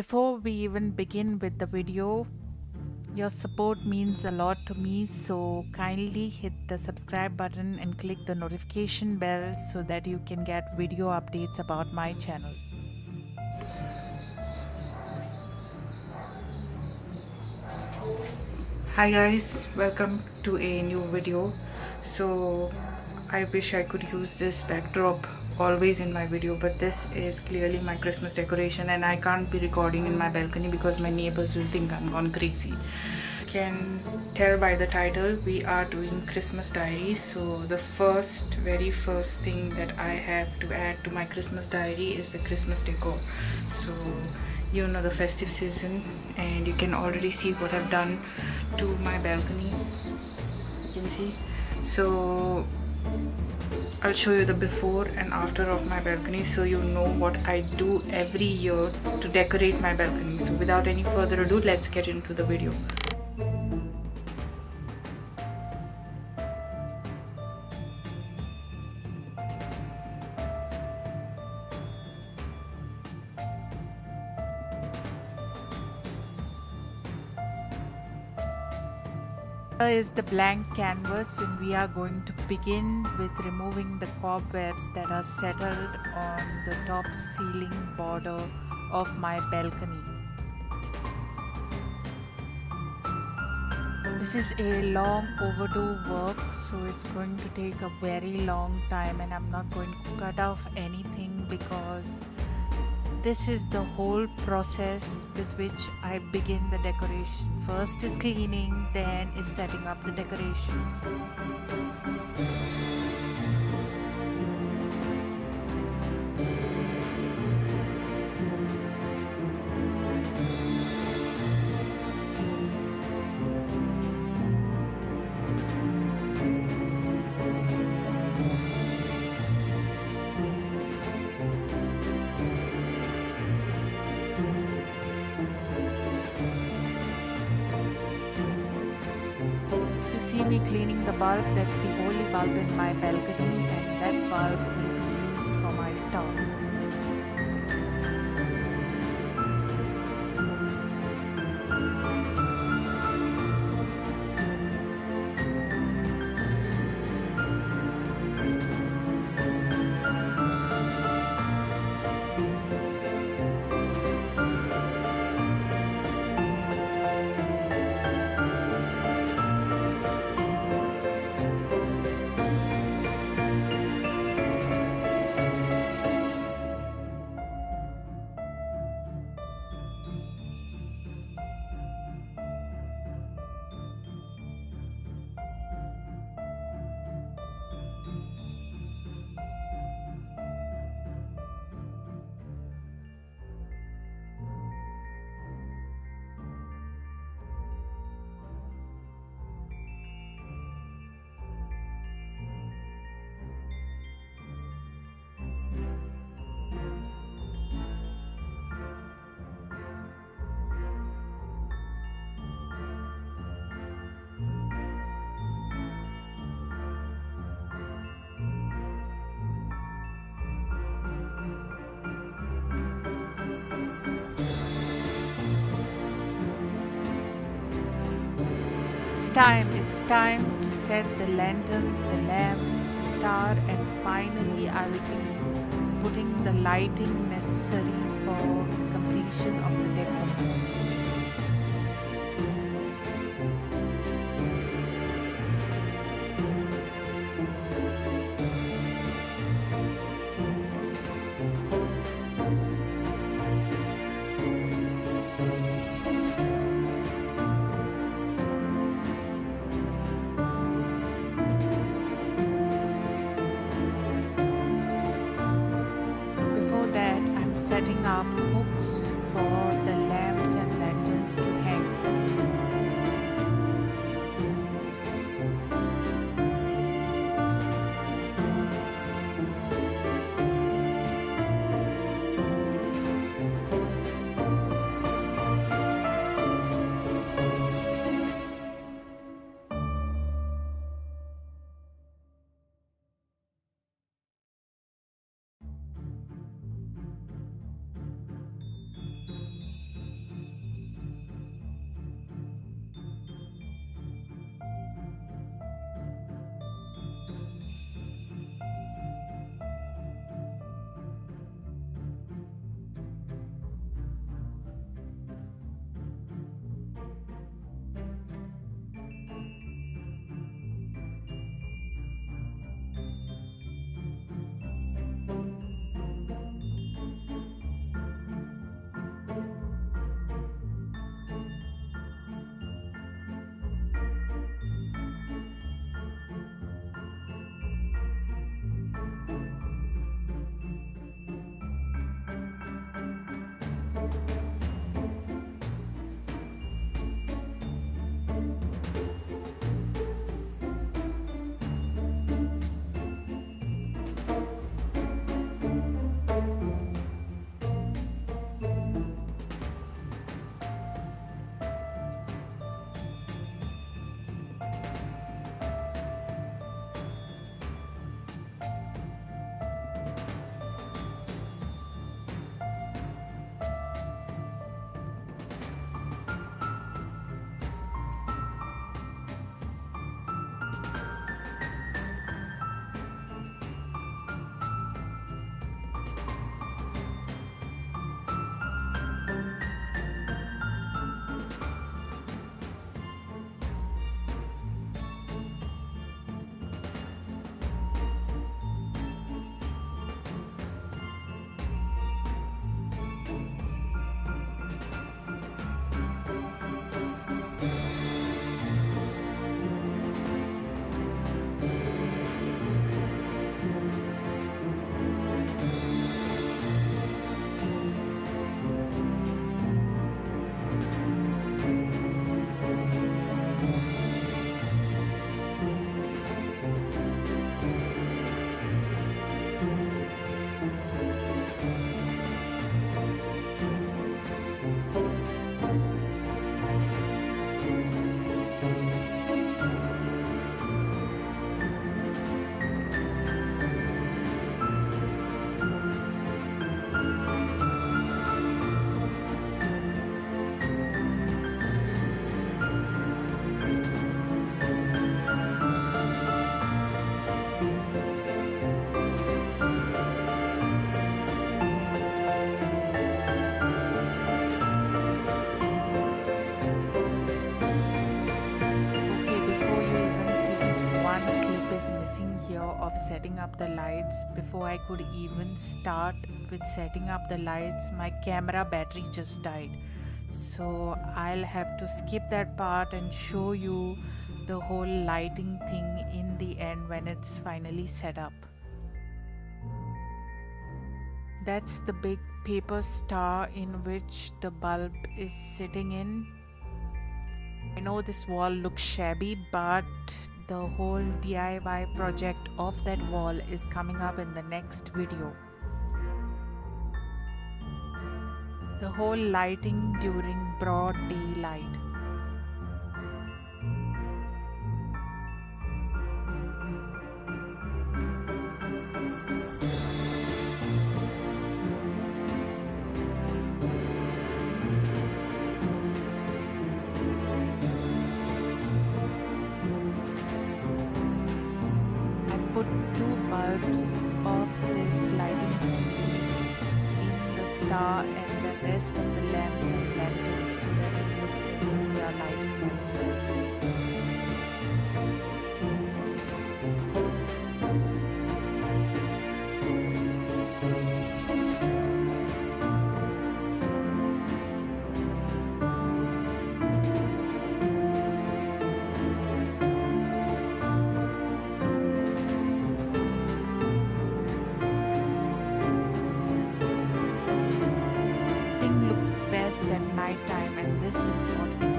Before we even begin with the video, your support means a lot to me, so kindly hit the subscribe button and click the notification bell so that you can get video updates about my channel. Hi guys, welcome to a new video. So I wish I could use this backdrop always in my video but this is clearly my Christmas decoration and I can't be recording in my balcony because my neighbors will think I'm gone crazy. Can tell by the title we are doing Christmas diary so the first very first thing that I have to add to my Christmas diary is the Christmas decor. So you know the festive season and you can already see what I've done to my balcony. You can see? So I'll show you the before and after of my balcony so you know what I do every year to decorate my balcony. So without any further ado, let's get into the video. Is the blank canvas and we are going to begin with removing the cobwebs that are settled on the top ceiling border of my balcony. This is a long overdue work so it's going to take a very long time and I'm not going to cut off anything because this is the whole process with which I begin the decoration. First is cleaning, then is setting up the decorations. Me cleaning the bulb that's the only bulb in my balcony and that bulb will be used for my star. Time, it's time to set the lanterns, the lamps, the star and finally I'll be putting the lighting necessary for the completion of the decor. Hooks for setting up the lights before I could even start with setting up the lights. My camera battery just died. So I'll have to skip that part and show you the whole lighting thing in the end when it's finally set up. That's the big paper star in which the bulb is sitting in. I know this wall looks shabby but the whole DIY project of that wall is coming up in the next video. The whole lighting during broad daylight. Of this lighting series in the star and the rest of the lamps and lanterns so that it looks as though they are lighting by itself. At night time and this is what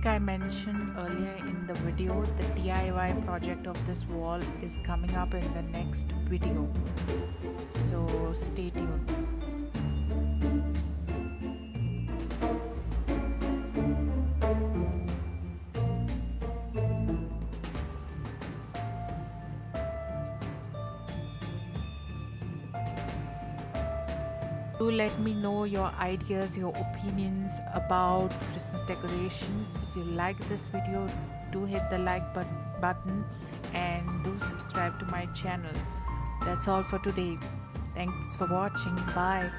Like I mentioned earlier in the video, the DIY project of this wall is coming up in the next video. So stay tuned. Do let me know your ideas your opinions about christmas decoration. If you like this video do hit the like button and do subscribe to my channel. That's all for today. Thanks for watching. Bye